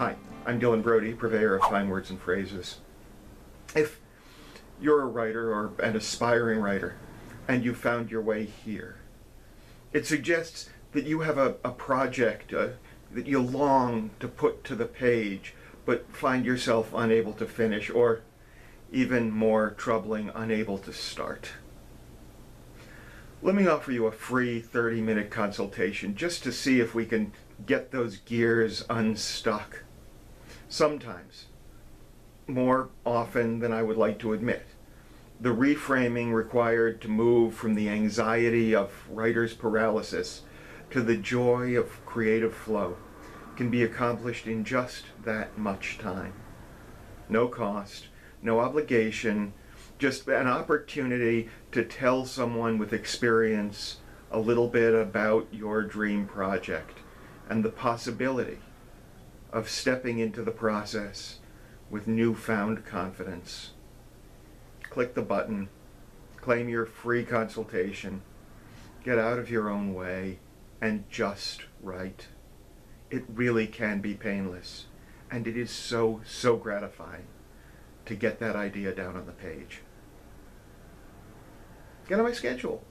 Hi, I'm Dylan Brody, purveyor of fine words and phrases. If you're a writer or an aspiring writer and you found your way here, it suggests that you have a, a project uh, that you long to put to the page but find yourself unable to finish or even more troubling, unable to start. Let me offer you a free 30 minute consultation just to see if we can get those gears unstuck. Sometimes, more often than I would like to admit, the reframing required to move from the anxiety of writer's paralysis to the joy of creative flow can be accomplished in just that much time. No cost, no obligation, just an opportunity to tell someone with experience a little bit about your dream project and the possibility of stepping into the process with newfound confidence. Click the button, claim your free consultation, get out of your own way, and just write. It really can be painless, and it is so, so gratifying to get that idea down on the page. Get on my schedule.